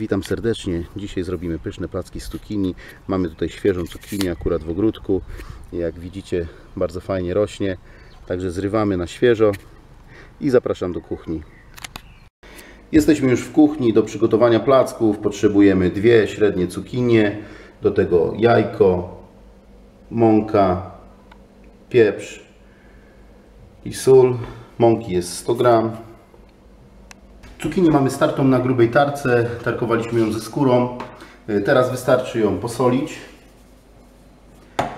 Witam serdecznie. Dzisiaj zrobimy pyszne placki z cukinii. Mamy tutaj świeżą cukinię akurat w ogródku. Jak widzicie bardzo fajnie rośnie. Także zrywamy na świeżo i zapraszam do kuchni. Jesteśmy już w kuchni. Do przygotowania placków potrzebujemy dwie średnie cukinie, do tego jajko, mąka, pieprz i sól. Mąki jest 100 gram. Cukinię mamy startą na grubej tarce, tarkowaliśmy ją ze skórą. E, Teraz wystarczy ją posolić, e,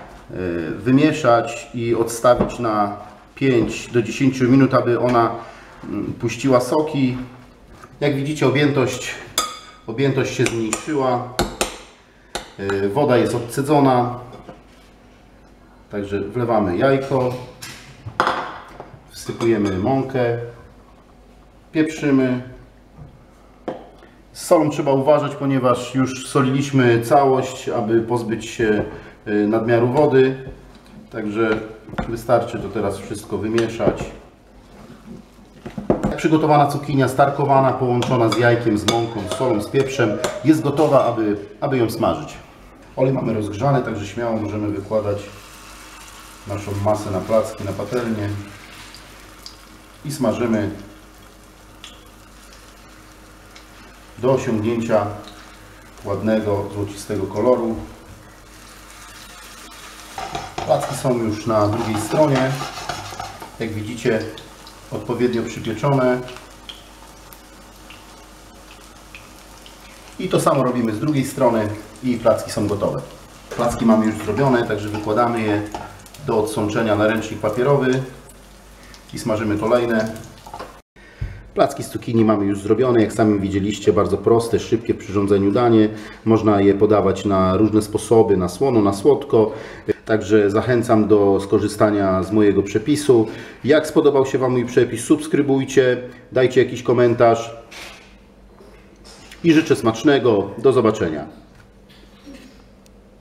wymieszać i odstawić na 5 do 10 minut, aby ona mm, puściła soki. Jak widzicie objętość, objętość się zmniejszyła, E, woda jest odcedzona, także wlewamy jajko, wsypujemy mąkę, pieprzymy. Z solą trzeba uważać, ponieważ już soliliśmy całość, aby pozbyć się y, nadmiaru wody. Także wystarczy to teraz wszystko wymieszać. Przygotowana cukinia starkowana, połączona z jajkiem, z mąką, z solą, z pieprzem jest gotowa, aby, aby ją smażyć. Olej mamy rozgrzany, także śmiało możemy wykładać naszą masę na placki, na patelnię i smażymy do osiągnięcia ładnego, złocistego koloru. Placki są już na drugiej stronie. Jak widzicie, odpowiednio przypieczone. I to samo robimy z drugiej strony i placki są gotowe. Placki mamy już zrobione, także wykładamy je do odsączenia na ręcznik papierowy i smażymy kolejne. Placki z cukinii mamy już zrobione, jak sami widzieliście, bardzo proste, szybkie w przyrządzeniu danie. Można je podawać na różne sposoby, na słono, na słodko. Także zachęcam do skorzystania z mojego przepisu. Jak spodobał się Wam mój przepis, subskrybujcie, dajcie jakiś komentarz i życzę smacznego. Do zobaczenia.